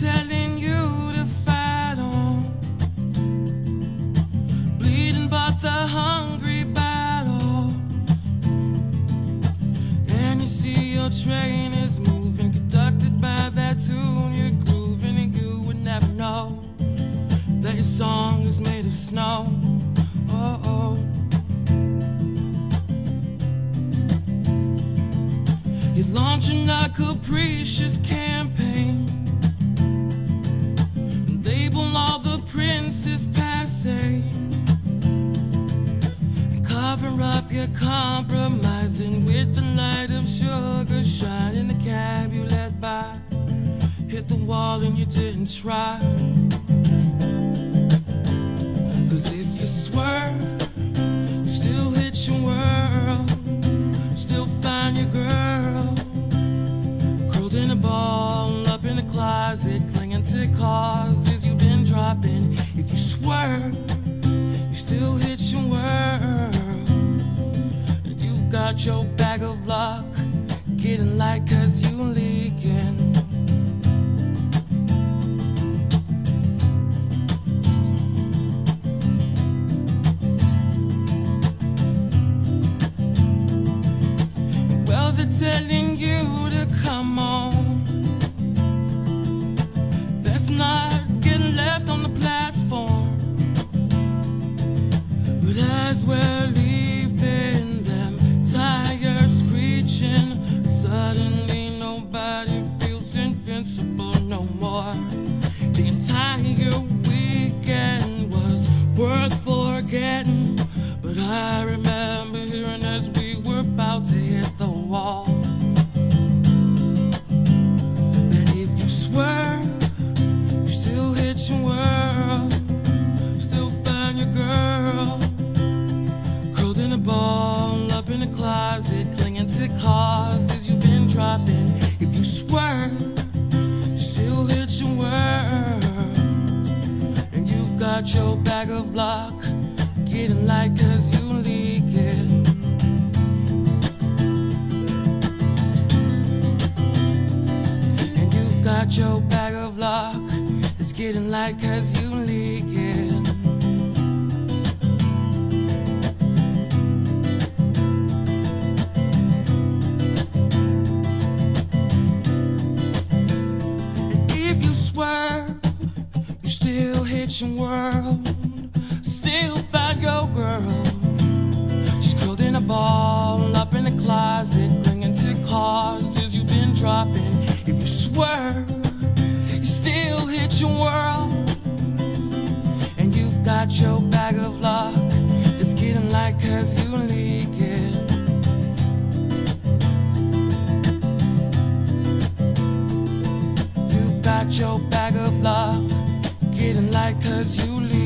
telling you to fight on. Bleeding but the hungry battle. And you see your train is moving, conducted by that tune you're grooving, and you would never know that your song is made of snow. Oh, oh. You're launching a capricious. Label all the princes passe. Cover up your compromising with the light of sugar shine in the cab you let by. Hit the wall and you didn't try. Cause if you swerve, If you still hit your world. And you've got your bag of luck, getting light cause you leaking. Well, they're telling as we're leaving them tires screeching, suddenly nobody feels invincible no more. The entire weekend was worth forgetting. But I remember hearing as we were about to hit the wall. Got your bag of luck, getting light cause you leak it. And you've got your bag of luck, it's getting light cause you leak it. And if you swerve, you still your world. Still find your girl. She's curled in a ball, up in a closet, clinging to causes you've been dropping. If you swerve, you still hit your world. And you've got your bag of luck. It's getting light cause you leak it. You've got your bag of luck getting light cause you leave.